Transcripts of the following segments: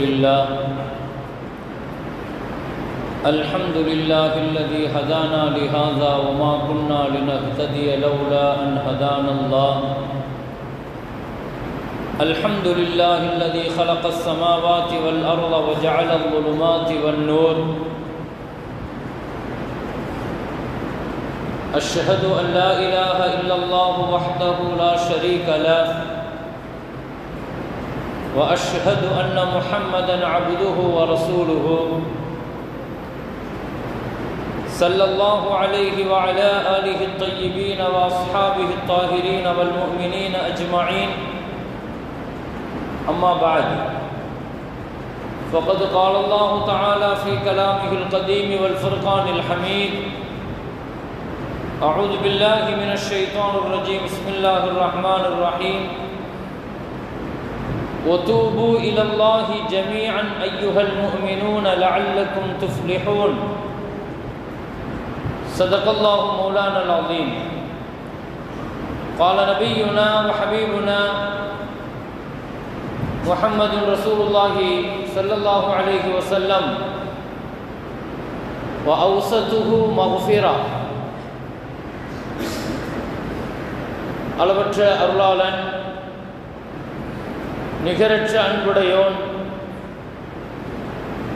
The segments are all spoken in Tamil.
لله. الحمد لله الذي هدانا لهذا وما كنا لنهتدي لولا أن هدانا الله. الحمد لله الذي خلق السماوات والأرض وجعل الظلمات والنور. أشهد أن لا إله إلا الله وحده لا شريك له. وأشهد أن محمدا عبده ورسوله صلى الله عليه وعلى آله الطيبين وأصحابه الطاهرين والمؤمنين أجمعين. أما بعد فقد قال الله تعالى في كلامه القديم والفرقان الحميد أعوذ بالله من الشيطان الرجيم. بسم الله الرحمن الرحيم. وتوبوا إلى الله جميعا أيها المؤمنون لعلكم تفلحون صدق الله مولانا العظيم قال نبينا وحبيبنا محمد رسول الله صلى الله عليه وسلم وأوسطه مغفرة அளவற்ற அருளாளன் நிகரற்ற அன்புடையோன்.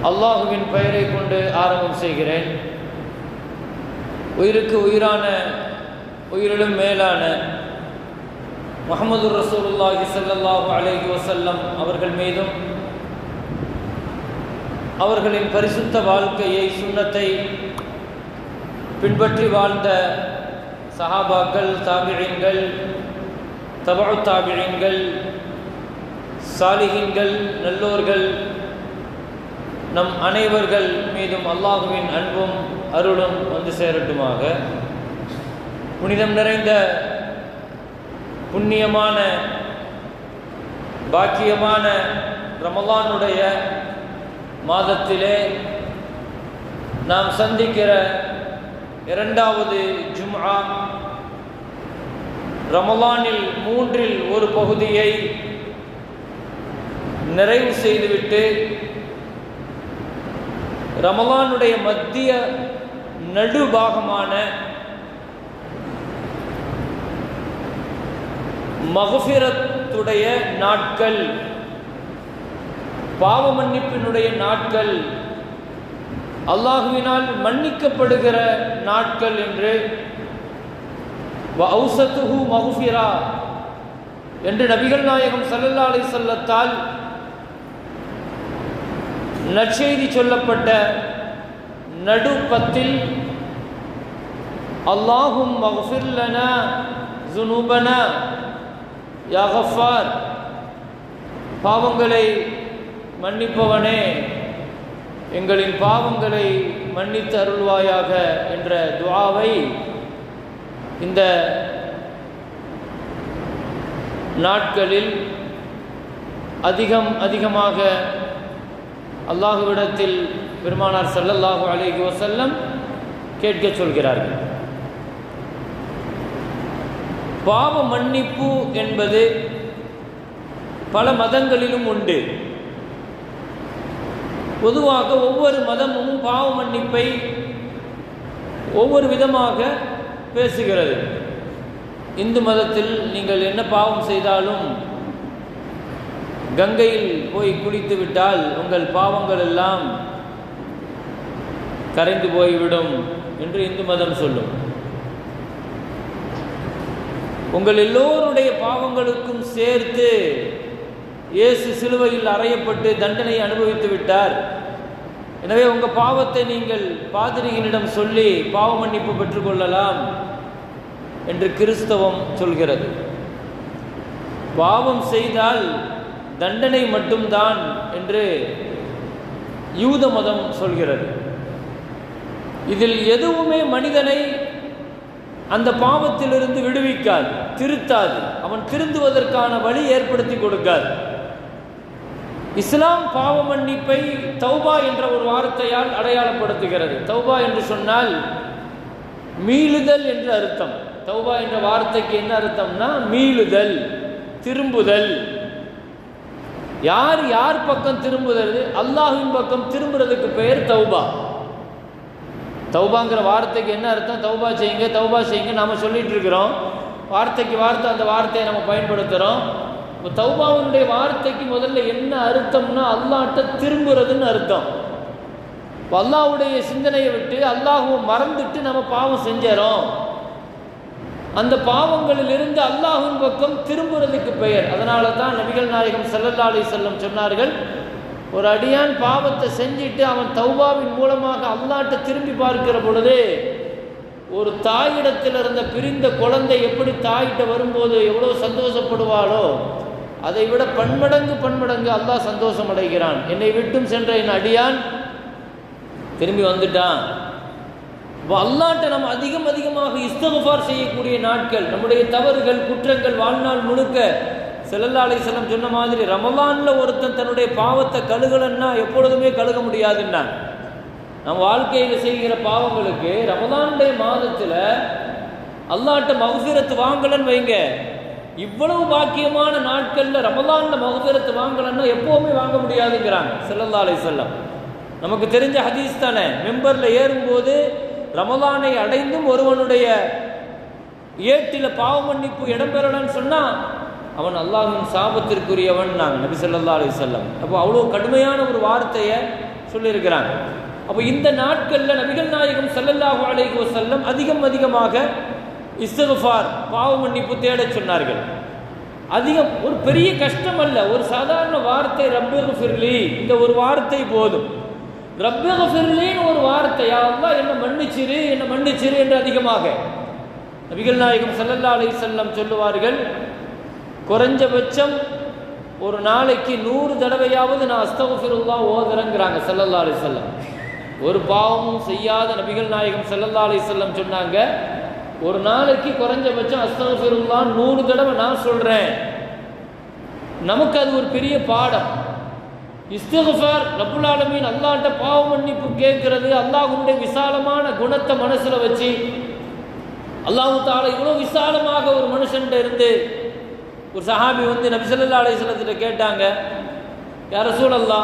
அல்லாஹுவின் பெயரை கொண்டு ஆரம்பம் செய்கிறேன். உயிருக்கு உயிரான உயிரிலும் மேலான முகமது ரசூலுல்லாஹி சல்லாஹூ அலஹி வசல்லம் அவர்கள் மீதும் அவர்களின் பரிசுத்த வாழ்க்கையை சுண்ணத்தை பின்பற்றி வாழ்ந்த சஹாபாக்கள் தாபிழின்கள் தபால் தாபிழின்கள் சாலிகின்கள் நல்லோர்கள் நம் அனைவர்கள் மீதும் அல்லாஹுவின் அன்பும் அருளும் வந்து சேரட்டுமாக. புனிதம் நிறைந்த புண்ணியமான பாக்கியமான ரமலானுடைய மாதத்திலே நாம் சந்திக்கிற இரண்டாவது ஜும்ஆ. ரமலானில் மூன்றில் ஒரு பகுதியை நிறைவு செய்துவிட்டு ரமலானுடைய மத்திய நடுபாகமான மகுஃபிரத்துடைய நாட்கள் பாவ மன்னிப்பினுடைய நாட்கள் அல்லாஹுவினால் மன்னிக்கப்படுகிற நாட்கள் என்று ஔசத்துஹு மகுஃபிரா என்று நபிகள் நாயகம் சல்லல்லா அலை சொல்லத்தால் நற்செய்தி சொல்லப்பட்ட நடுப்பத்தில் அல்லாஹும் மகுஃபிர்லன ஜுனூபன யாகஃபார் பாவங்களை மன்னிப்பவனே எங்களின் பாவங்களை மன்னித்து அருள்வாயாக என்ற துவாவை இந்த நாட்களில் அதிகம் அதிகமாக அல்லாஹுவிடத்தில் பெருமானார் சல்லல்லாஹு அலைஹி வசல்லம் கேட்க சொல்கிறார்கள். பாவ மன்னிப்பு என்பது பல மதங்களிலும் உண்டு. பொதுவாக ஒவ்வொரு மதமும் பாவ மன்னிப்பை ஒவ்வொரு விதமாக பேசுகிறது. இந்து மதத்தில் நீங்கள் என்ன பாவம் செய்தாலும் கங்கையில் போய் குளித்து விட்டால் உங்கள் பாவங்கள் எல்லாம் கரைந்து போய்விடும் என்று இந்து மதம் சொல்லும். உங்கள் எல்லோருடைய பாவங்களுக்கும் சேர்த்து இயேசு சிலுவையில் அறையப்பட்டு தண்டனை அனுபவித்து விட்டார். எனவே உங்கள் பாவத்தை நீங்கள் பாதிரியினிடம் சொல்லி பாவ மன்னிப்பு பெற்றுக்கொள்ளலாம் என்று கிறிஸ்தவம் சொல்கிறது. பாவம் செய்தால் தண்டனை மட்டும்தான் என்று யூத மதம் சொல்கிறது. இதில் எதுவுமே மனிதனை அந்த பாவத்திலிருந்து விடுவிக்காது திருத்தாது. அவன் திருந்துவதற்கான வழி ஏற்படுத்தி கொடுக்காது. இஸ்லாம் பாவ மன்னிப்பை தௌபா என்ற ஒரு வார்த்தையால் அடையாளப்படுத்துகிறது. தௌபா என்று சொன்னால் மீளுதல் என்று அர்த்தம். தௌபா என்ற வார்த்தைக்கு என்ன அர்த்தம்னா மீளுதல் திரும்புதல். யார் யார் பக்கம் திரும்புகிறது? அல்லாஹின் பக்கம் திரும்புறதுக்கு பெயர் தௌபா. தௌபாங்கிற வார்த்தைக்கு என்ன அர்த்தம்? தௌபா செய்யுங்க தௌபா செய்யுங்க. நாம் சொல்லிட்டு இருக்கிறோம். வார்த்தைக்கு வார்த்தை அந்த வார்த்தையை நம்ம பயன்படுத்துகிறோம் இப்போ தௌபாவுடைய வார்த்தைக்கு முதல்ல என்ன அர்த்தம்னா அல்லாஹ்ட்ட திரும்புறதுன்னு அர்த்தம். இப்போ அல்லாவுடைய சிந்தனையை விட்டு அல்லாஹுவை மறந்துட்டு நம்ம பாவம் செஞ்சிடறோம். அந்த பாவங்களிலிருந்து அல்லாஹின் பக்கம் திரும்புறதுக்கு பெயர். அதனால தான் நபிகள் நாயகம் ஸல்லல்லாஹு செல்லம் சொன்னார்கள் ஒரு அடியான் பாவத்தை செஞ்சுட்டு அவன் தௌபாவின் மூலமாக அல்லாட்டை திரும்பி பார்க்கிற பொழுது ஒரு தாயிடத்தில் இருந்த பிரிந்த குழந்தை எப்படி தாயிட்ட வரும்போது எவ்வளோ சந்தோஷப்படுவாளோ அதை விட பன்மடங்கு பன்மடங்கு அல்லாஹ் சந்தோஷம் அடைகிறான் என்னை விட்டும் சென்ற என் அடியான் திரும்பி வந்துட்டான். அல்லாட்ட நம்ம அதிகம் அதிகமாக இஸ்தகுஃபார் செய்யக்கூடிய நாட்கள் நம்முடைய தவறுகள் குற்றங்கள் வாழ்நாள் முழுக்க செல்லல்லா அலிசல்லம் சொன்ன மாதிரி ரமலான்ல ஒருத்தன் தன்னுடைய பாவத்தை கழுகலன்னா எப்பொழுதுமே கழுக முடியாதுன்னா. நம் வாழ்க்கையில் செய்கிற பாவங்களுக்கு ரமலானுடைய மாதத்தில் அல்லாட்ட மகசீரத்து வாங்கலன்னு வைங்க. இவ்வளவு பாக்கியமான நாட்களில் ரமலான்ல மகசீரத்து வாங்கலன்னா எப்பவுமே வாங்க முடியாதுங்கிறாங்க செல்லல்லா அலிசல்லம் நமக்கு தெரிஞ்ச ஹதீஸ் தானே மெம்பரில் ஏறும்போது ரமதானை அடைந்தும் ஒருவனுடைய ஏட்டில பாவ மன்னிப்பு இடம்பெறலன்னு சொன்னா அவன் அல்லாஹின் சாபத்திற்குரியவன் நாங்கள் நபி சொல்லா அலி சொல்லம் அப்போ அவ்வளோ கடுமையான ஒரு வார்த்தையை சொல்லியிருக்கிறாங்க. அப்போ இந்த நாட்களில் நபிகள் நாயகம் ஸல்லல்லாஹு அலைகோ செல்லம் அதிகம் அதிகமாக இஸ்திக்ஃபார் பாவ மன்னிப்பு தேடச் சொன்னார்கள். அதிகம் ஒரு பெரிய கஷ்டம் அல்ல ஒரு சாதாரண வார்த்தை ரப்பிகு ஃபிர்லி இந்த ஒரு வார்த்தை போதும். ரப்பகஃபிர்லின்னு ஒரு வார்த்தை. என்ன மன்னிச்சிரு என்ன மன்னிச்சிரு என்று அதிகமாக. நபிகள் நாயகம் ஸல்லல்லாஹு அலி செல்லம் சொல்லுவார்கள் குறைஞ்சபட்சம் ஒரு நாளைக்கு நூறு தடவையாவது நான் அஸ்தகுஃபிருல்லா ஓதுறேங்கிறாங்க ஸல்லல்லாஹு அலி செல்லம் ஒரு பாவமும் செய்யாத நபிகள் நாயகம் ஸல்லல்லாஹு அலி செல்லம் சொன்னாங்க ஒரு நாளைக்கு குறைஞ்சபட்சம் அஸ்தகுஃபிருல்லா நூறு தடவை நான் சொல்கிறேன் நமக்கு அது ஒரு பெரிய பாடம். இஸ்திகஃபார் ரப்புல் ஆலமீன் அல்லாஹ்ட்ட பாவ மன்னிப்பு கேட்கறது. அல்லாஹுடைய விசாலமான குணத்தை மனசில் வச்சு அல்லாஹு தாலா இவ்வளோ விசாலமாக ஒரு மனுஷன்ட்ட இருந்து ஒரு சஹாபி வந்து நபிசல்லா ஸல்லல்லாஹு கேட்டாங்க யார சூழல்லா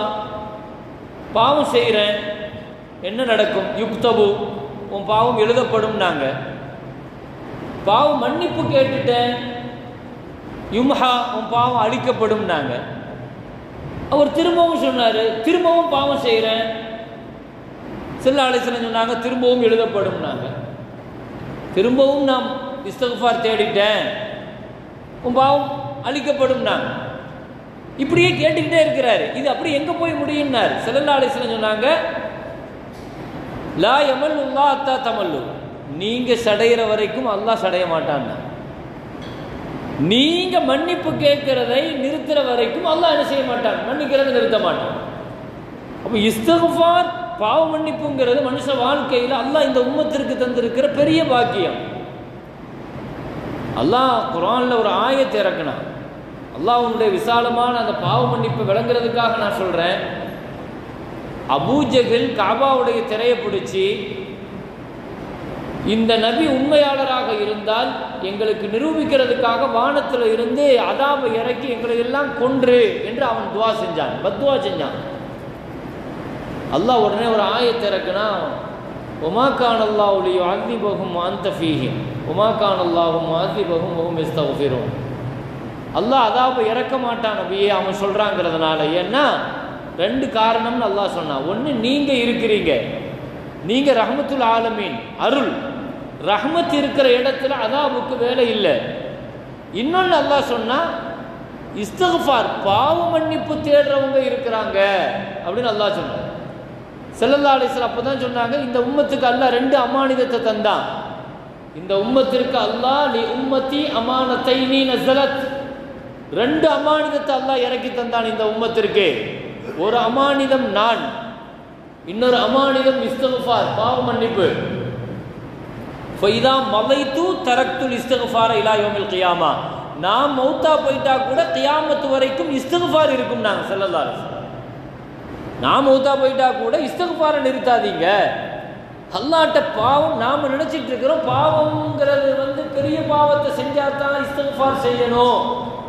பாவம் செய்கிறேன் என்ன நடக்கும்? யுக்தபு உன் பாவம் எழுதப்படும்னாங்க. பாவம் மன்னிப்பு கேட்டுட்டேன். யும்ஹா உன் பாவம் அழிக்கப்படும்னாங்க. அவர் திரும்பவும் சொன்னார் திரும்பவும் பாவம் செய்கிறேன் செல்ல ஆலோசனை சொன்னாங்க திரும்பவும் எழுதப்படும்னாங்க. திரும்பவும் நாம் இஸ்தகுஃபார் தேடிட்டேன். உன் பாவம் அழிக்கப்படும்னாங்க. இப்படியே கேட்டுக்கிட்டே இருக்கிறாரு. இது அப்படி எங்க போய் முடியும்னார்? செல்லல்லா அலிஸ்லம் சொன்னாங்க லா எமல் உல்லா அத்தா தமல்லு. நீங்க சடையிற வரைக்கும் அல்லாஹ் சடைய மாட்டான்னா. நீங்க மன்னிப்பு கேட்குறதை நிறுத்துற வரைக்கும் அல்லாஹ் என்ன செய்ய மாட்டான்? மன்னிக்கிறதை நிறுத்த மாட்டான். அப்போ இஸ்தகுஃபார் பாவ மன்னிப்புங்கிறது மனுஷ வாழ்க்கையில் அல்லாஹ் இந்த உம்மத்திற்கு தந்திருக்கிற பெரிய பாக்கியம். அல்லாஹ் குரான்ல ஒரு ஆயத்தை இறக்குனான். அல்லாஹ்வுடைய விசாலமான அந்த பாவ மன்னிப்பு விளங்குறதுக்காக நான் சொல்றேன். அபூஜகில் காபாவுடைய திரையை பிடிச்சி இந்த நபி உண்மையாளராக இருந்தால் எங்களுக்கு நிரூபிக்கிறதுக்காக வானத்தில் இருந்து அதாபை இறக்கி எங்களை எல்லாம் கொன்று என்று அவன் துவா செஞ்சான். பத்வா செஞ்சான். அல்லாஹ் உடனே ஒரு ஆயத்தை இறக்குனா உமாக்கான் அல்லாஹ் ஒளியோ அக்னிபகும் அந்த ஃபீஹிம். உமாக்கான் அல்லாஹும் அதிபகும் முகம் இஸ்தகுஃபிரும் அல்லாஹ் அதாபை இறக்க மாட்டான் நபியே அவன் சொல்கிறாங்கிறதுனால ஏன்னா ரெண்டு காரணம்னு அல்லாஹ் சொன்னான். ஒன்று நீங்கள் இருக்கிறீங்க. நீங்கள் ரஹமத்துல் ஆலமீன் அருள். ரஹ்மத் இருக்கிற இடத்துல அதாபுக்கு வேலை இல்லை. இன்னொன்று அல்லாஹ் சொன்னால் இஸ்தகுஃபார் பாவ மன்னிப்பு தேடுறவங்க இருக்கிறாங்க. அப்படின்னு அல்லாஹ் சொன்னார் செல்லல்லா அலிஸ்லாம் அப்போ தான் சொன்னாங்க இந்த உம்மத்துக்கு அல்லாஹ் ரெண்டு அமானிதத்தை தந்தான். இந்த உம்மத்திற்கு அல்லாஹ் லி உம்மத்தி அமானத்தை நீ நசலத் ரெண்டு அமானிதத்தை அல்லாஹ் இறக்கி தந்தான் இந்த உம்மத்திற்கு. ஒரு அமானிதம் நான் இன்னொரு அமானிதம் இஸ்தகுஃபார் பாவ மன்னிப்பு. ஃபைதா மலைத்து தரக்துல் இஸ்தகுஃபார இலா யோமில் கியாமா நாம் மௌத்தா போயிட்டா கூட கியாமத்து வரைக்கும் இஸ்தகுஃபார் இருக்கும் நாங்கள் செல்லல்லா நான் மௌத்தா போயிட்டா கூட இஸ்தகுஃபாரை நிறுத்தாதீங்க. அல்லாட்ட பாவம் நாம் நினச்சிட்டு இருக்கிறோம். பாவம்ங்கிறது வந்து பெரிய பாவத்தை செஞ்சால் தான் இஸ்தகுஃபார் செய்யணும்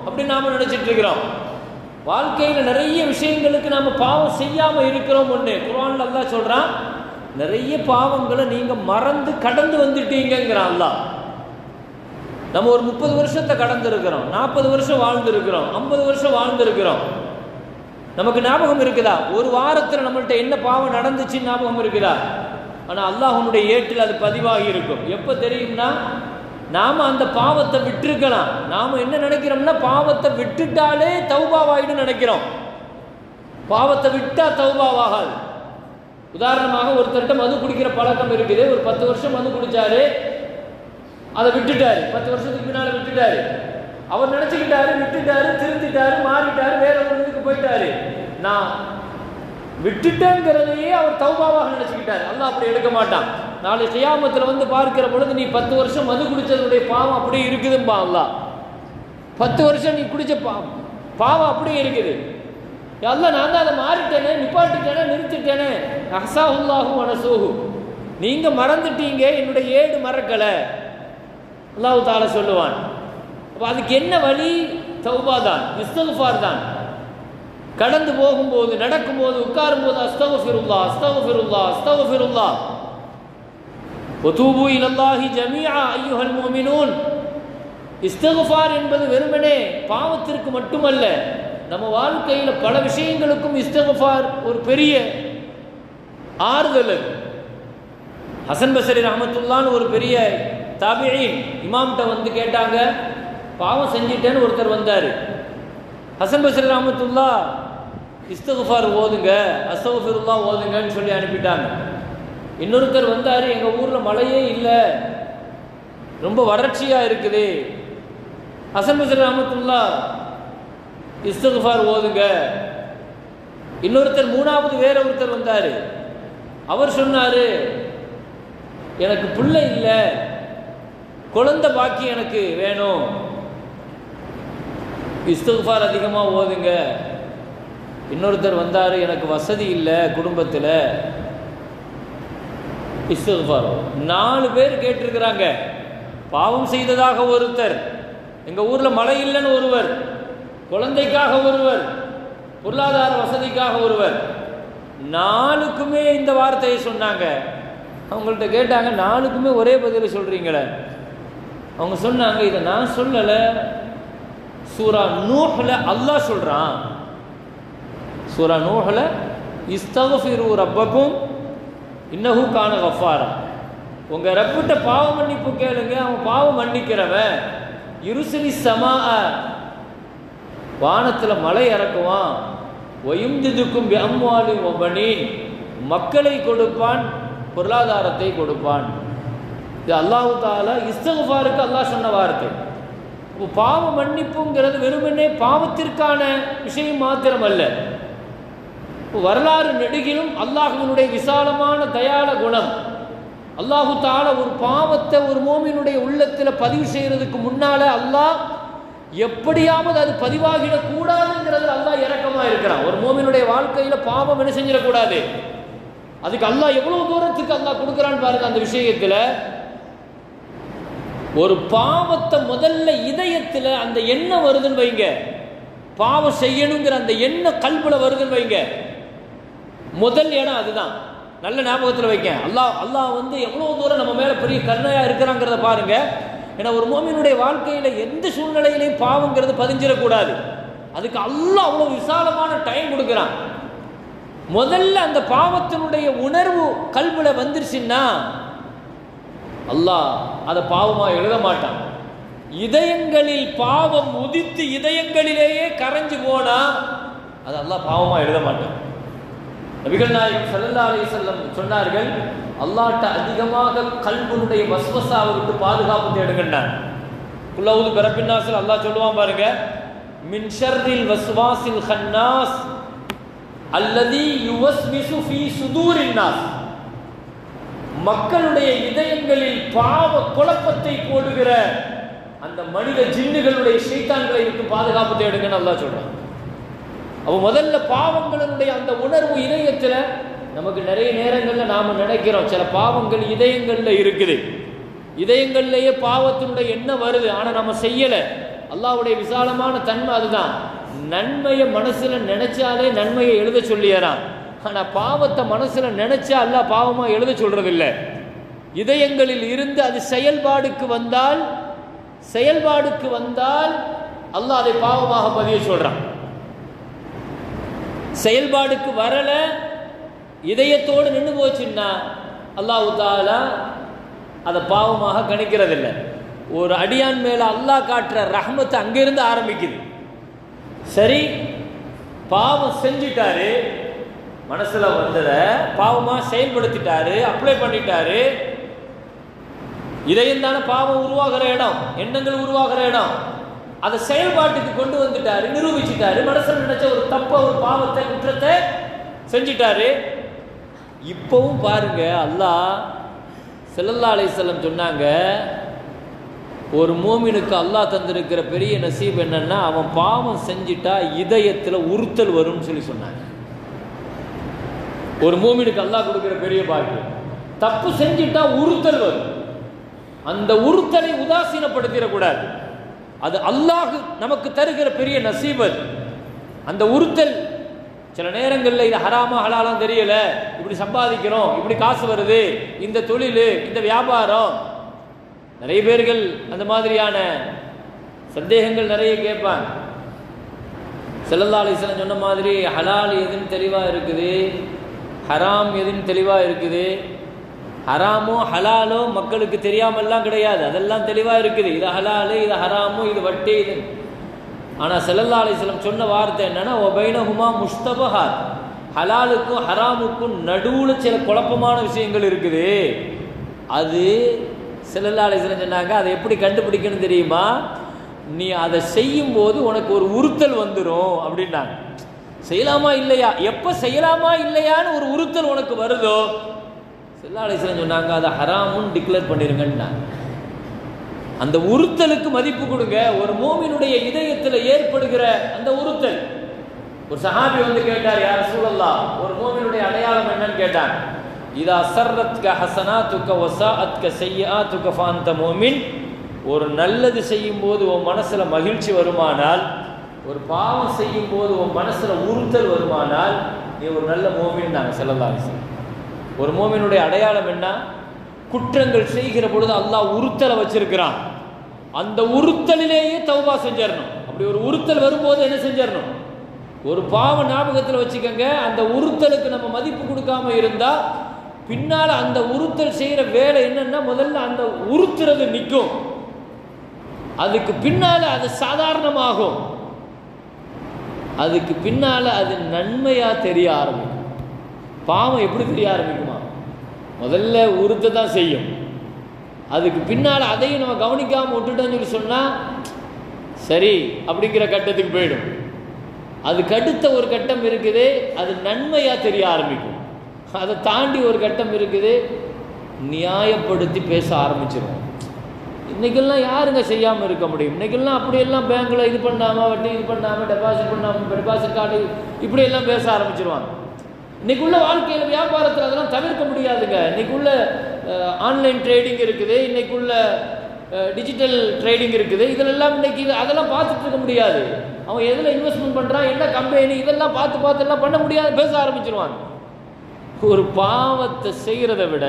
அப்படின்னு நாம் நினச்சிட்டு இருக்கிறோம். வாழ்க்கையில் நிறைய விஷயங்களுக்கு நாம் பாவம் செய்யாமல் இருக்கிறோம் ஒன்று குரான் நல்லா சொல்கிறான் நிறைய பாவங்களை நீங்கள் மறந்து கடந்து வந்துட்டீங்கிறான் அல்லாஹ். நம்ம ஒரு முப்பது வருஷத்தை கடந்துருக்கிறோம் நாற்பது வருஷம் வாழ்ந்துருக்கிறோம் ஐம்பது வருஷம் வாழ்ந்துருக்கிறோம். நமக்கு ஞாபகம் இருக்குதா? ஒரு வாரத்தில் நம்மள்கிட்ட என்ன பாவம் நடந்துச்சுன்னு ஞாபகம் இருக்குதா? ஆனால் அல்லாஹனுடைய ஏட்டில் அது பதிவாகி இருக்கும். எப்போ தெரியும்னா நாம் அந்த பாவத்தை விட்டுருக்கலாம். நாம் என்ன நினைக்கிறோம்னா பாவத்தை விட்டுட்டாலே தௌபாவாயிடும் நினைக்கிறோம். பாவத்தை விட்டால் தௌபாவாகாது. உதாரணமாக ஒருத்தர்கிட்ட மது குடிக்கிற பழக்கம் இருக்குது. ஒரு பத்து வருஷம் மது குடிச்சாரு. அதை விட்டுட்டாரு. பத்து வருஷத்துக்கு பின்னால் விட்டுட்டாரு. அவர் நினச்சிக்கிட்டாரு விட்டுட்டாரு திருத்திட்டாரு மாறிட்டாரு வேற ஒரு இதுக்கு போயிட்டாரு. நான் விட்டுட்டேங்கிறதையே அவர் தௌபாவாக நினச்சிக்கிட்டாரு. அல்லாஹ் அப்படி எடுக்க மாட்டான். நாளை கியாமத்தில் வந்து பார்க்கிற பொழுது நீ பத்து வருஷம் மது குடிச்சதுடைய பாவம் அப்படியே இருக்குதும்பா அல்லாஹ். பத்து வருஷம் நீ குடிச்ச பா பாவம் அப்படியே இருக்குது. அல்ல நான் தான் அதை மாறிட்டேனே நிப்பாட்டிட்டேனே நிறுத்திட்டேனே. அஹ்சாஹுல்லாஹும் அனசூஹு நீங்க மறந்துட்டீங்க என்னுடைய ஏடு மறக்கலை. அல்லாஹு தால சொல்லுவான். அப்போ அதுக்கு என்ன வழி? தௌபா தான் இஸ்தகுஃபார் தான். கடந்து போகும்போது நடக்கும்போது உட்காரும்போது அஸ்தகுஃபிருல்லா அஸ்தகுஃபிருல்லா அஸ்தகுஃபிருல்லா. ஒதூபு இலல்லாஹி ஜமியா ஐயுஹல் முஃமினூன் இஸ்தகுஃபார் என்பது வெறுமனே பாவத்திற்கு மட்டுமல்ல நம்ம வாழ்க்கையில் பல விஷயங்களுக்கும் இஸ்தகுஃபார் ஒரு பெரிய ஆறுதல் அது. ஹசன் பசரி ரஹமத்துல்லான்னு ஒரு பெரிய தாபியின் இமாம்கிட்ட வந்து கேட்டாங்க பாவம் செஞ்சிட்டேன்னு ஒருத்தர் வந்தார். ஹசன் பசரி ரஹமத்துல்லா இஸ்தகுஃபார் ஓதுங்க அஸ்தகுஃபிருல்லா ஓதுங்கன்னு சொல்லி அனுப்பிட்டாங்க. இன்னொருத்தர் வந்தார் எங்கள் ஊரில் மழையே இல்லை. ரொம்ப வறட்சியாக இருக்குது. ஹசன் பசரி ரஹமத்துல்லா இஸ்தகுஃபார் ஓதுங்க. இன்னொருத்தர் மூணாவது வேற ஒருத்தர் வந்தார். அவர் சொன்னார் எனக்கு பிள்ளை இல்லை. குழந்தை பாக்கி எனக்கு வேணும். இஸ்தகுஃபார் அதிகமாக ஓதுங்க. இன்னொருத்தர் வந்தார் எனக்கு வசதி இல்லை குடும்பத்தில். இஸ்துஃபார் நாலு பேர் கேட்டிருக்கிறாங்க. பாவம் செய்ததாக ஒருத்தர். எங்கள் ஊரில் மழை இல்லைன்னு ஒருவர். குழந்தைக்காக ஒருவர் பொருளாதார வசதிக்காக ஒருவர் நாலுக்குமே இந்த வார்த்தையை சொன்னாங்க. அவங்கள்ட்ட கேட்டாங்க நாலுக்குமே ஒரே பதில் சொல்கிறீங்களே அவங்க சொன்னாங்க இதை நான் சொல்லலை. சூரா நூஹில் அல்லாஹ் சொல்கிறான் சூரா நூஹில் இஸ்தகுஃபிரு ரப்பக்கும் இன்னஹு கான கஃபாரா. உங்கள் ரப்பிட்ட பாவ மன்னிப்பு கேளுங்க அவன் பாவம் மன்னிக்கிறவன். இருசிலி சமா வானத்தில் மழை இறக்குவான். ஒயும்திதுக்கும் அம்வாலி ஒபனின் மக்களை கொடுப்பான் பொருளாதாரத்தை கொடுப்பான். இது அல்லாஹு தாலா இஸ்தகுஃபாருக்கு அல்லாஹ் சொன்ன வார்த்தை. இப்போ பாவ மன்னிப்புங்கிறது வெறுமனே பாவத்திற்கான விஷயம் மாத்திரம் அல்ல வரலாறு நெடுகிலும் அல்லாஹுவினுடைய விசாலமான தயால குணம். அல்லாஹு தால ஒரு பாவத்தை ஒரு மோமினுடைய உள்ளத்தில் பதிவு செய்கிறதுக்கு முன்னால் அல்லாஹ் எப்படியாவது அது பதிவாகிடக்கூடாதுங்கிறது அல்லாஹ் இறக்கமாக இருக்கிறான். ஒரு மோமினுடைய வாழ்க்கையில் பாவம் என்ன செஞ்சிடக்கூடாது? அதுக்கு அல்லாஹ் எவ்வளவு தூரத்துக்கு அல்லாஹ் கொடுக்குறான்னு பாருங்க அந்த விஷயத்தில். ஒரு பாவத்தை முதல்ல இதயத்தில் அந்த எண்ணம் வருதுன்னு வைங்க. பாவம் செய்யணுங்கிற அந்த எண்ணம் கல்புல வருதுன்னு வைங்க. முதல் இடம் அதுதான். நல்ல ஞாபகத்தில் வைக்க அல்லாஹ் அல்லாஹ் வந்து எவ்வளோ தூரம் நம்ம மேலே பெரிய கருணையாக இருக்கிறாங்கிறத பாருங்க. ஏன்னா ஒரு மோமினுடைய வாழ்க்கையில் எந்த சூழ்நிலையிலையும் பாவங்கிறது பதிஞ்சிடக்கூடாது. அதுக்கு அல்லாஹ் அவ்வளோ விசாலமான டைம் கொடுக்குறான். முதல்ல அந்த பாவத்தினுடைய உணர்வு கல்வில வந்துருச்சுன்னா அல்லாஹ் அதை பாவமாக எழுத மாட்டான். இதயங்களில் பாவம் உதித்து இதயங்களிலேயே கரைஞ்சு போனா அது அல்லாஹ் பாவமாக எழுத மாட்டான். நபிகள் நாயகம் சல்லல்லா அலி செல்லம் சொன்னார்கள் அல்லாட்ட அதிகமாக கல்வனுடைய வஸ்வசாவை விட்டு பாதுகாப்பு தேடுகின்றான். குல்லவுது பிறப்பின்னாசில் அல்லாஹ் சொல்லுவான் பாருங்க மின்ஷர்ரில் வஸ்வாசில் ஹன்னாஸ் அல்லதி யுவஸ்விசு ஃபீ சுதூரின் மக்களுடைய இதயங்களில் பாவ குழப்பத்தை போடுகிற அந்த மனித ஜின்னுகளுடைய சைத்தான்களை விட்டு பாதுகாப்பு தேடுங்கன்னு அல்லாஹ் சொல்றான். அவ முதல்ல பாவங்களுடைய அந்த உணர்வு இதயத்தில் நமக்கு நிறைய நேரங்களில் நாம் நினைக்கிறோம். சில பாவங்கள் இதயங்களில் இருக்குது. இதயங்கள்லேயே பாவத்தினுடைய எண்ணம் வருது. ஆனால் நம்ம செய்யலை. அல்லாவுடைய விசாலமான தன்மை அதுதான். நன்மையை மனசில் நினைச்சாலே நன்மையை எழுத சொல்லியறான். ஆனால் பாவத்தை மனசில் நினைச்சா அல்லாஹ் பாவமாக எழுத சொல்றதில்லை. இதயங்களில் இருந்து அது செயல்பாடுக்கு வந்தால் செயல்பாடுக்கு வந்தால் அல்லாஹ் அதை பாவமாக பதிய சொல்றான். செயல்பாடுக்கு வரலை இதயத்தோடு நின்று போச்சுன்னா அல்லாஹ் தாலா அதை பாவமாக கணிக்கிறதில்லை. ஒரு அடியான் மேலே அல்லாஹ் காட்டுற ரஹ்மத்து அங்கிருந்து ஆரம்பிக்குது. சரி பாவம் செஞ்சிட்டாரு மனசில் வந்ததை பாவமாக செயல்படுத்திட்டாரு அப்ளை பண்ணிட்டாரு. இதயம் தானே பாவம் உருவாகிற இடம் எண்ணங்கள் உருவாகிற இடம். அதை செயல்பாட்டுக்கு கொண்டு வந்துட்டாரு நிரூபிச்சிட்டாரு. மனசில் நினைச்ச ஒரு தப்ப ஒரு பாவத்தை குற்றத்தை செஞ்சிட்டாரு. இப்போவும் பாருங்க அல்லாஹ் செல்லல்லா அலைசல்லம் சொன்னாங்க ஒரு மூமினுக்கு அல்லாஹ் தந்திருக்கிற பெரிய நசீப் என்னன்னா அவன் பாவம் செஞ்சிட்டா இதயத்தில் உறுத்தல் வரும்னு சொல்லி சொன்னாங்க. ஒரு மூமினுக்கு அல்லாஹ் கொடுக்கிற பெரிய பாக்கியம். தப்பு செஞ்சிட்டா உறுத்தல் வரும். அந்த உறுத்தலை உதாசீனப்படுத்திடக்கூடாது. அது அல்லாஹ் நமக்கு தருகிற பெரிய நசீபத் அந்த உறுத்தல் சில நேரங்களில் இது ஹராமா ஹலாலாம் தெரியல. இப்படி சம்பாதிக்கிறோம் இப்படி காசு வருது இந்த தொழில் இந்த வியாபாரம். நிறைய பேர்கள் அந்த மாதிரியான சந்தேகங்கள் நிறைய கேட்பாங்க. செல்லல்லா அலிஸ்லாம் சொன்ன மாதிரி ஹலால் எதுன்னு தெளிவாக இருக்குது ஹராம் எதுன்னு தெளிவாக இருக்குது. ஹராமோ ஹலாலோ மக்களுக்கு தெரியாமல்லாம் கிடையாது. அதெல்லாம் தெளிவாக இருக்குது. இது ஹலாலு இது ஹராமோ இது வட்டி இது ஆனால் செல்லல்லா அலிஸ்லம் சொன்ன வார்த்தை என்னென்னா ஒபைனஹுமா முஸ்தபஹாத் ஹலாலுக்கும் ஹராமுக்கும் நடுவில் சில குழப்பமான விஷயங்கள் இருக்குது. அது செல்லல்லா அலிஸ்லம் சொன்னாங்க அதை எப்படி கண்டுபிடிக்கணும் தெரியுமா? நீ அதை செய்யும் போது உனக்கு ஒரு உறுத்தல் வந்துடும் அப்படின்னாங்க. செய்யலாமா இல்லையா? எப்போ செய்யலாமா இல்லையான்னு ஒரு உறுத்தல் உனக்கு வருதோ? செல்லா அலிஸ்லம் சொன்னாங்க அதை ஹராமுன்னு டிக்ளேர் பண்ணிருங்கன்னாங்க. அந்த உறுத்தலுக்கு மதிப்பு கொடுங்க. ஒரு மோமினுடைய இதயத்தில் ஏற்படுகிற அந்த உறுத்தல். ஒரு சஹாபி வந்து கேட்டார் யார் சூழல்லா ஒரு மோமினுடைய அடையாளம் என்னன்னு கேட்டார். இதா சர்ரத்க ஹசனா துக்க ஒசா அத்க செய்யா துக்க ஃபாந்த மோமின். ஒரு நல்லது செய்யும் போது உன் மனசுல மகிழ்ச்சி வருமானால் ஒரு பாவம் செய்யும் போது உன் மனசுல உறுத்தல் வருமானால் நீ ஒரு நல்ல மோமின் நாங்கள் செல்லலாம் ஒரு மோமினுடைய அடையாளம் என்ன? குற்றங்கள் செய்கிற பொழுது அல்லாஹ் உறுத்தலை வச்சிருக்கிறான். அந்த உறுத்தலிலேயே தௌபா செஞ்சிடணும் அப்படி ஒரு உறுத்தல் வரும்போது என்ன செஞ்சிடணும் ஒரு பாவ ஞாபகத்தில் வச்சுக்கோங்க அந்த உறுத்தலுக்கு நம்ம மதிப்பு கொடுக்காம இருந்தால் பின்னால் அந்த உறுத்தல் செய்கிற வேலை என்னன்னா முதல்ல அந்த உறுத்துறது நிற்கும். அதுக்கு பின்னால் அது சாதாரணமாகும். அதுக்கு பின்னால் அது நன்மையாக தெரிய ஆரம்பிக்கும். பாவம் எப்படி தெரிய ஆரம்பிக்குமா? முதல்ல உறுத்த தான் செய்யும். அதுக்கு பின்னால் அதையும் நம்ம கவனிக்காமல் விட்டுட்டோம்னு சொல்லி சொன்னால் சரி அப்படிங்கிற கட்டத்துக்கு போயிடும். அதுக்கு அடுத்த ஒரு கட்டம் இருக்குது அது நன்மையாக தெரிய ஆரம்பிக்கும். அதை தாண்டி ஒரு கட்டம் இருக்குது நியாயப்படுத்தி பேச ஆரம்பிச்சிடும் இன்றைக்கெல்லாம் யாருங்க செய்யாமல் இருக்க முடியும்? இன்றைக்கெல்லாம் அப்படியெல்லாம் பேங்க்கில் இது பண்ணாமல் வட்டி இது பண்ணாமல் டெபாசிட் பண்ணாமல் டெபாசிட் கார்டு இப்படியெல்லாம் பேச ஆரம்பிச்சிருவாங்க. இன்றைக்குள்ள வாழ்க்கையில் வியாபாரத்தில் அதெல்லாம் தவிர்க்க முடியாதுங்க. இன்றைக்குள்ள ஆன்லைன் ட்ரேடிங் இருக்குது இன்றைக்குள்ள டிஜிட்டல் ட்ரேடிங் இருக்குது. இதெல்லாம் இன்னைக்கு இது அதெல்லாம் பார்த்துட்டு இருக்க முடியாது. அவன் எதில் இன்வெஸ்ட்மெண்ட் பண்ணுறான் என்ன கம்பெனி இதெல்லாம் பார்த்து பார்த்து எல்லாம் பண்ண முடியாது பேச ஆரம்பிச்சிருவான். ஒரு பாவத்தை செய்கிறத விட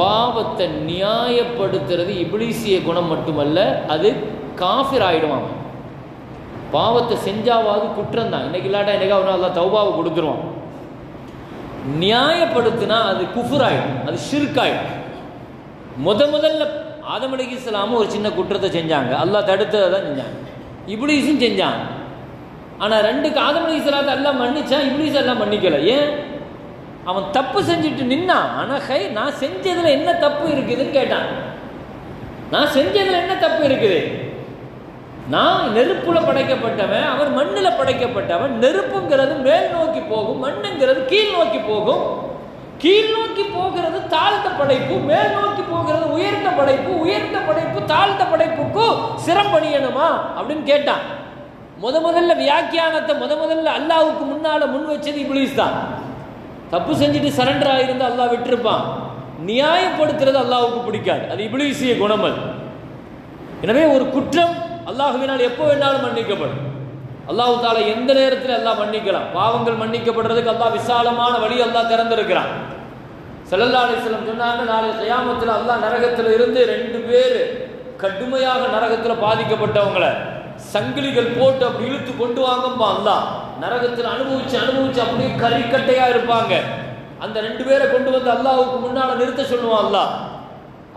பாவத்தை நியாயப்படுத்துறது இபிலிசிய குணம் மட்டுமல்ல அது காஃபிர் ஆகிடுவான் பாவத்தை செஞ்சாவாது குற்றம் தான் இன்னைக்கு இல்லாட்டா என்னைக்கா அவனால் நாள் தௌபாவை கொடுத்துருவான். நியாயப்படுத்தினா அது குஃபுராயிடும் அது ஷிர்காயிடும் முத முதல்ல ஆதம் அலி இஸ்லாமும் ஒரு சின்ன குற்றத்தை செஞ்சாங்க. அல்லா தடுத்ததை தான் செஞ்சாங்க. இப்ளீஸும் செஞ்சான் ஆனால் ரெண்டுக்கு ஆதம் அலி இஸ்லாத்தை எல்லாம் மன்னிச்சான் இப்ளீஸ் எல்லாம் மன்னிக்கல. ஏன்? அவன் தப்பு செஞ்சுட்டு நின்னான் ஆனால் ஹை நான் செஞ்சதில் என்ன தப்பு இருக்குதுன்னு கேட்டான். நான் செஞ்சதில் என்ன தப்பு இருக்குது? நான் நெருப்புல படைக்கப்பட்டவன் அவர் மண்ணில் படைக்கப்பட்டவன் நெருப்புங்கிறது மேல் நோக்கி போகும் மண்ணுங்கிறது கீழ் நோக்கி போகும். கீழ் நோக்கி போகிறது தாழ்ந்த படைப்பு மேல் நோக்கி போகிறது உயர்ந்த படைப்பு உயர்ந்த படைப்பு தாழ்ந்த படைப்புக்கும் சிரம்பணியணுமா அப்படின்னு கேட்டான். முத முதல்ல வியாக்கியானத்தை முத முதல்ல அல்லாவுக்கு முன்னால முன் வச்சது இப்ளீஸ் தான் தப்பு செஞ்சுட்டு சரண்டர் ஆகிருந்து அல்லாஹ் விட்டுருப்பான். நியாயப்படுத்துறது அல்லாவுக்கு பிடிக்காது. அது இப்ளீசிய குணம் அது. எனவே ஒரு குற்றம் அல்லாஹுவினால் எப்போ வேணாலும் மன்னிக்கப்படும். அல்லாஹ் தாலா எந்த நேரத்தில் எல்லாம் மன்னிக்கலாம். பாவங்கள் மன்னிக்கப்படுறதுக்கு அல்லாஹ் விசாலமான வழி அல்லாஹ் திறந்திருக்கிறான். ஸல்லல்லாஹு அலைஹி சொன்னாங்க நாளை சயாமத்தில் அல்லாஹ் நரகத்தில் இருந்து ரெண்டு பேர் கடுமையாக நரகத்தில் பாதிக்கப்பட்டவங்கள சங்கிலிகள் போட்டு அப்படி இழுத்து கொண்டு வாங்கப்பா அல்லாஹ். நரகத்தில் அனுபவிச்சு அனுபவிச்சு அப்படியே கறிக்கட்டையாக இருப்பாங்க. அந்த ரெண்டு பேரை கொண்டு வந்து அல்லாஹுக்கு முன்னால் நிறுத்த சொல்லுவான் அல்லாஹ்.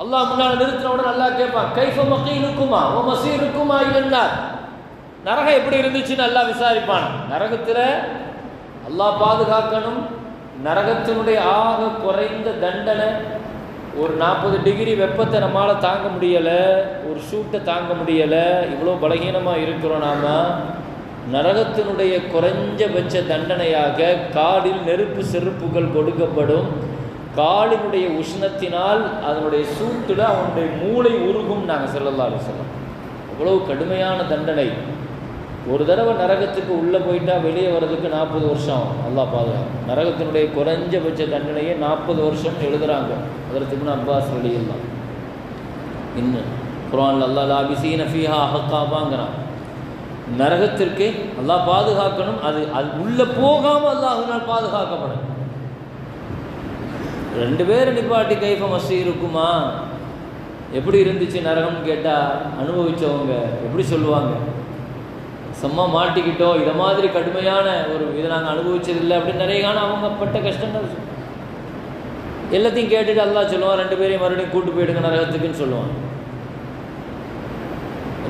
அல்லாஹ் முன்னால் நிறுத்தினவுடன் நல்லா கேட்பான். கைஃப இருக்குமா ஓ மசீருக்குமா இல்லைன்னார் நரகம் எப்படி இருந்துச்சுன்னு நல்லா விசாரிப்பான். நரகத்தில் அல்லாஹ் பாதுகாக்கணும். நரகத்தினுடைய ஆக குறைந்த தண்டனை ஒரு நாற்பது டிகிரி வெப்பத்தை நம்மளால் தாங்க முடியலை ஒரு சூட்டை தாங்க முடியலை இவ்வளோ பலகீனமாக இருக்கிறோம் நாம. நரகத்தினுடைய குறைஞ்சபட்ச தண்டனையாக காடில் நெருப்பு செருப்புகள் கொடுக்கப்படும். காலினுடைய உஷ்ணத்தினால் அதனுடைய சூட்டில் அவனுடைய மூளை உருகும் நாங்கள் சொல்லலாம் சொல்லலாம் அவ்வளவு கடுமையான தண்டனை. ஒரு தடவை நரகத்துக்கு உள்ளே போயிட்டா வெளியே வர்றதுக்கு நாற்பது வருஷம் ஆகும். அல்லாஹ் பாதுகாக்கும். நரகத்தினுடைய குறைஞ்சபட்ச தண்டனையே நாற்பது வருஷம் எழுதுறாங்க. அதற்கு அப்பாஸ் வெளியிடலாம் இன்னும் குரான் அல்லா லாபிசீன ஃபீஹா அஹக்காபாங்கிறான் நரகத்திற்கு அல்லா பாதுகாக்கணும். அது அது உள்ளே போகாமல் அல்லாஹினால் பாதுகாக்கப்படும். ரெண்டு பேரும் நிப்பாட்டி கைஃப மசி இருக்குமா? எப்படி இருந்துச்சு நரகம்னு கேட்டால் அனுபவிச்சவங்க எப்படி சொல்லுவாங்க? சும்மா மாட்டிக்கிட்டோம் இதை மாதிரி கடுமையான ஒரு இதை நாங்கள் அனுபவிச்சதில்லை அப்படின்னு நிறைய காண அவங்க பட்ட கஷ்டங்கள். எல்லாத்தையும் கேட்டுட்டு அல்லாஹ் சொல்லுவான் ரெண்டு பேரையும் மறுபடியும் கூட்டு போயிடுங்க நரகத்துக்குன்னு சொல்லுவான்.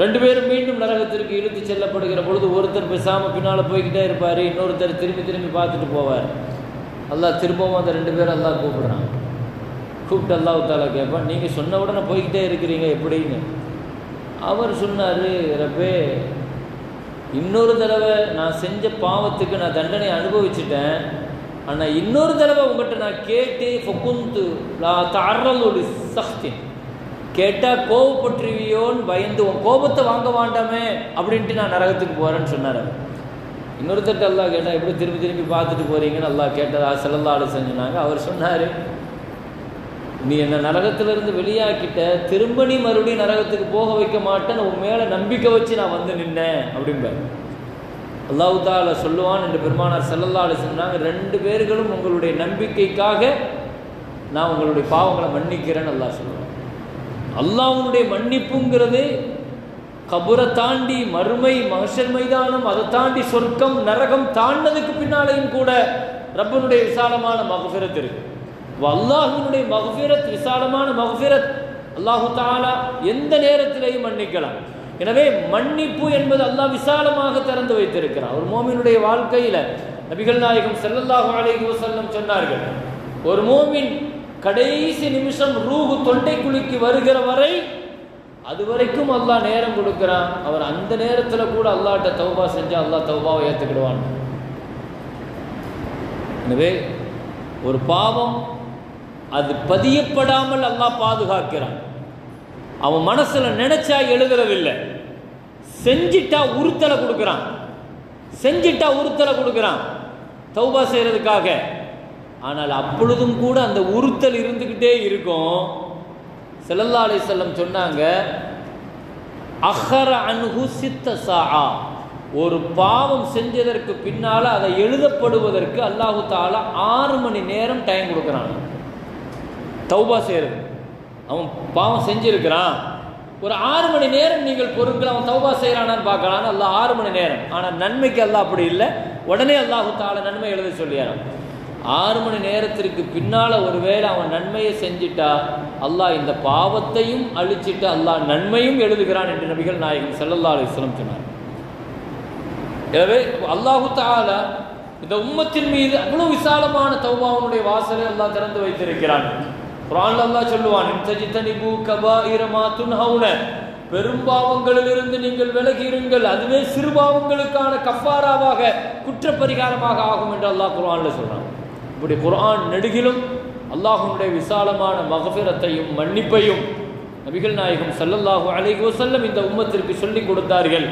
ரெண்டு பேரும் மீண்டும் நரகத்திற்கு இழுத்து செல்லப்படுகிற பொழுது ஒருத்தர் பேசாமல் பின்னால் போய்கிட்டே இருப்பார் இன்னொருத்தர் திரும்பி திரும்பி பார்த்துட்டு போவார். அல்லா திரும்பவும் அந்த ரெண்டு பேரும் அல்லா கூப்பிட்றான். கூப்பிட்டு அல்லாஹ் தாலா கேட்பான் நீங்கள் சொன்ன உடனே போய்கிட்டே இருக்கிறீங்க எப்படின்னு? அவர் சொன்னார் ரப்பே இன்னொரு தடவை நான் செஞ்ச பாவத்துக்கு நான் தண்டனை அனுபவிச்சிட்டேன். ஆனால் இன்னொரு தடவை உங்கள்கிட்ட நான் கேட்டு ஃபொக்குந்து தரலோடு சக்தி கேட்டால் கோவப்பட்டுருவியோன்னு பயந்து உன் கோபத்தை வாங்க வேண்டாமே அப்படின்ட்டு நான் நரகத்துக்கு போகிறேன்னு சொன்னார் அவர். இன்னொருத்தட்ட அல்லா கேட்டால் எப்படி திரும்பி திரும்பி பார்த்துட்டு போகிறீங்கன்னு அல்லா கேட்டதா? செல்லல்லாடு செஞ்சுனாங்க அவர் சொன்னார் நீ என்ன நரகத்திலிருந்து வெளியாக்கிட்ட திரும்ப நீ மறுபடியும் நரகத்துக்கு போக வைக்க மாட்டேன் உன் மேலே நம்பிக்கை வச்சு நான் வந்து நின்னேன். அப்படிம்பார். அல்லாஹ் சொல்லுவான் என்று பெருமானார் செல்லல்லாடு சொன்னாங்க ரெண்டு பேர்களும் உங்களுடைய நம்பிக்கைக்காக நான் உங்களுடைய பாவங்களை மன்னிக்கிறேன்னு அல்லா சொல்லுவேன் அல்லாஹ்வுடைய மன்னிப்புங்கிறது கபுரை தாண்டி மறுமை மகஷர் மைதானம் அதை தாண்டி சொர்க்கம் நரகம் தாண்டதுக்கு பின்னாலையும் கூட ரப்பனுடைய விசாலமான மகஃபிரத் இருக்கு. அல்லாஹினுடைய மகஃபிரத் விசாலமான மகஃபிரத் அல்லாஹு தாலா எந்த நேரத்திலையும் மன்னிக்கலாம். எனவே மன்னிப்பு என்பது அல்லாஹ் விசாலமாக திறந்து வைத்திருக்கிறான் ஒரு மோமினுடைய வாழ்க்கையில நபிகள் நாயகம் செல்லல்லாஹு அலைஹி வசல்லம் சொன்னார்கள் ஒரு மோமின் கடைசி நிமிஷம் ரூகு தொண்டை குலுக்கி வருகிற வரை அது வரைக்கும் அல்லாஹ் நேரம் கொடுக்குறான். அவர் அந்த நேரத்தில் கூட அல்லாட்ட தௌபா செஞ்சால் அல்லாஹ் தௌபாவை ஏற்றுக்கிடுவான் எனவே ஒரு பாவம் அது பதியப்படாமல் அல்லாஹ் பாதுகாக்கிறான். அவன் மனசில் நினைச்சா எழுதுறதில்லை செஞ்சிட்டா உறுத்தலை கொடுக்குறான். செஞ்சிட்டா உறுத்தலை கொடுக்குறான். தௌபா செய்கிறதுக்காக ஆனால் அப்பொழுதும் கூட அந்த உறுத்தல் இருந்துக்கிட்டே இருக்கும். செல்லல்லா அலி செல்லம் சொன்னாங்க அஹர அன்ஹு சித்த சாஆ. ஒரு பாவம் செஞ்சதற்கு பின்னால அதை எழுதப்படுவதற்கு அல்லாஹு தாலா ஆறு மணி நேரம் டைம் கொடுக்குறான். தௌபா செய்யறது. அவன் பாவம் செஞ்சிருக்கிறான். ஒரு ஆறு மணி நேரம் நீங்கள் பொருட்கள் அவன் தௌபா செய்கிறானான்னு பார்க்கலான்னு அல்லா ஆறு மணி நேரம். ஆனால் நன்மைக்கு அல்ல அப்படி இல்லை. உடனே அல்லாஹு தாலா நன்மை எழுத சொல்லிடுறான் ஆறு மணி நேரத்திற்கு பின்னால ஒருவேளை அவன் நன்மையை செஞ்சிட்டா அல்லாஹ் இந்த பாவத்தையும் அழிச்சிட்டு அல்லாஹ் நன்மையும் எழுதுகிறான் என்று நபிகள் நாயகம் செல்லல்லா அலிஸ்லம் சொன்னார். எனவே அல்லாஹு தாலா இந்த உம்மத்தின் மீது அவ்வளவு விசாலமான தௌபாவுடைய வாசலை அல்லாஹ் திறந்து வைத்திருக்கிறான். குரான் அல்லாஹ் சொல்லுவான் பெரும்பாவங்களிலிருந்து நீங்கள் விலகி இருங்கள். அதுவே சிறுபாவங்களுக்கான கஃபாராவாக குற்றப்பரிகாரமாக ஆகும் என்று அல்லாஹ் குரான்ல சொல்றான். இப்படி குரான் நெடுகிலும் அல்லாஹுடைய விசாலமான மகபிரத்தையும் மன்னிப்பையும் நபிகள் நாயகம் சல்லல்லாஹு அலைஹி செல்லும் இந்த உம்மத்திற்கு சொல்லிக் கொடுத்தார்கள்.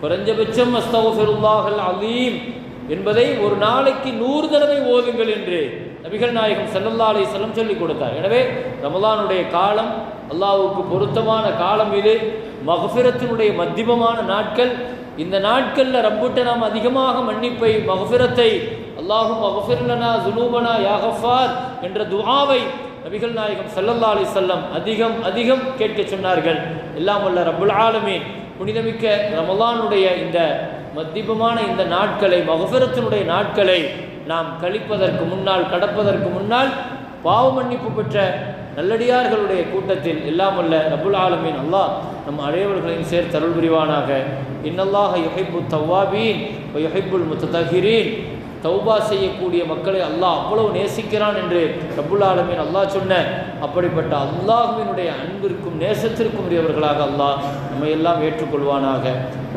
குறைஞ்சபட்சம் அஸ்தகுஃபிருல்லாஹல் அலீம் என்பதை ஒரு நாளைக்கு நூறு தடவை ஓதுங்கள் என்று நபிகள் நாயகம் ஸல்லல்லாஹு அலி செல்லம் சொல்லிக் கொடுத்தார். எனவே ரமலானுடைய காலம் அல்லாஹ்வுக்கு பொருத்தமான காலம் இது. மகஃபிரத்தினுடைய மத்தியமமான நாட்கள். இந்த நாட்களில் ரம்புட்ட நாம் அதிகமாக மன்னிப்பை மகஃபிரத்தை அல்லாஹும் மகஃபிர்லனா ஜுனூபனா யாகஃபார் என்ற துஆவை நபிகள் நாயகம் சல்லல்லா அலி சொல்லம் அதிகம் அதிகம் கேட்க சொன்னார்கள். எல்லாம் உள்ள ரபுல் ஆலமே புனிதமிக்க ரமலானுடைய இந்த மத்திபமான இந்த நாட்களை மகஃபிரத்தினுடைய நாட்களை நாம் கழிப்பதற்கு முன்னால் கடப்பதற்கு முன்னால் பாவ மன்னிப்பு பெற்ற நல்லடியார்களுடைய கூட்டத்தில் எல்லாம் அல்ல ரபுல் ஆலமீன் அல்லாஹ் நம் அழையவர்களையும் சேர்த்தருள் புரிவானாக. இன்னல்லாக யொஹைபு தவ்வாபீன் யொஹைபுல் முத்ததஹிரீன். தௌபா செய்யக்கூடிய மக்களை அல்லாஹ் அவ்வளவு நேசிக்கிறான் என்று ரபுல் ஆலமீன் அல்லாஹ் சொன்ன. அப்படிப்பட்ட அல்லாஹுவினுடைய அன்பிற்கும் நேசத்திற்கும் உரியவர்களாக அல்லாஹ் நம்மை எல்லாம் ஏற்றுக்கொள்வானாக.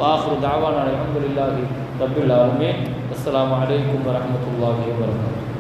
வாஹ்ரு தாவான அலமதுல்லாஹி ரபுல் ஆலமே அஸ்லாம் அலைக்கும் வரமத்துல்லாஹி வபரகாத்துஹு.